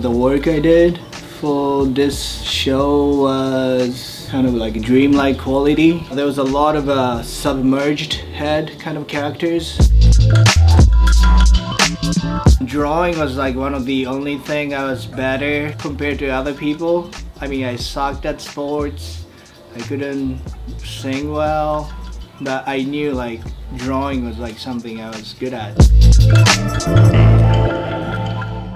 the work I did for this show was kind of like dreamlike quality. There was a lot of uh, submerged head kind of characters. Drawing was like one of the only thing I was better compared to other people. I mean, I sucked at sports. I couldn't sing well, but I knew like drawing was like something I was good at.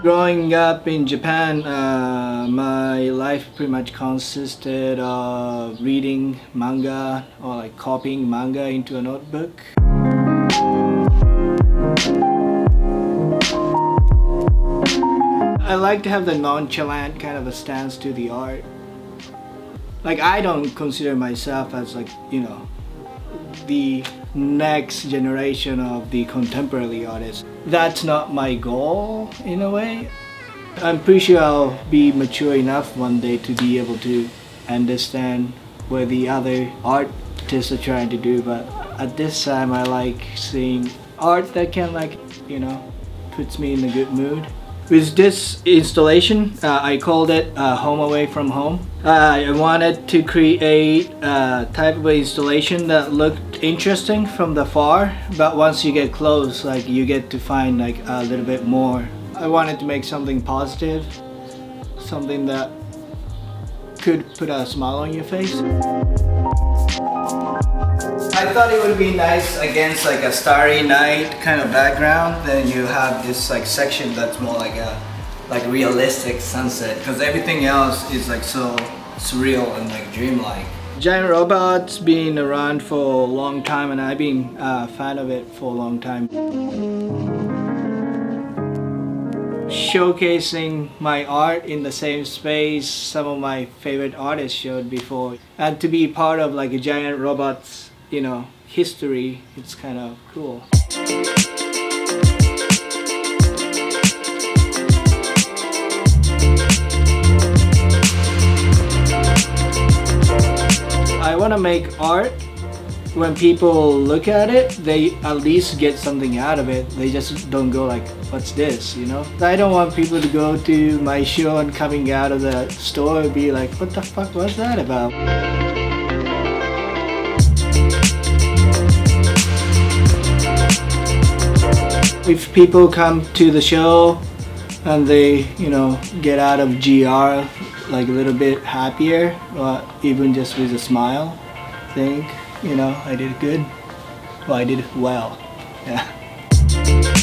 Growing up in Japan, uh, my life pretty much consisted of reading manga or like copying manga into a notebook. I like to have the nonchalant kind of a stance to the art. Like I don't consider myself as like, you know, the next generation of the contemporary artists. That's not my goal in a way. I'm pretty sure I'll be mature enough one day to be able to understand what the other artists are trying to do but at this time I like seeing art that can like, you know, puts me in a good mood. With this installation, uh, I called it uh, Home Away from Home. Uh, I wanted to create a type of installation that looked interesting from the far, but once you get close, like you get to find like a little bit more. I wanted to make something positive, something that could put a smile on your face. I thought it would be nice against like a starry night kind of background. Then you have this like section that's more like a like realistic sunset because everything else is like so surreal and like dreamlike. Giant Robot's been around for a long time and I've been a fan of it for a long time. Showcasing my art in the same space some of my favorite artists showed before and to be part of like a Giant Robot's you know, history, it's kind of cool. I want to make art when people look at it, they at least get something out of it. They just don't go like, what's this, you know? I don't want people to go to my show and coming out of the store be like, what the fuck was that about? If people come to the show and they you know get out of GR like a little bit happier or even just with a smile think you know I did good. Well I did well. Yeah